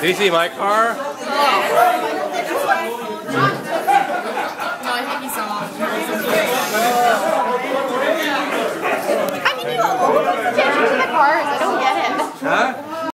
Do you see my car? No, I think he saw. I mean, you always attention to the cars. I don't get it. Huh?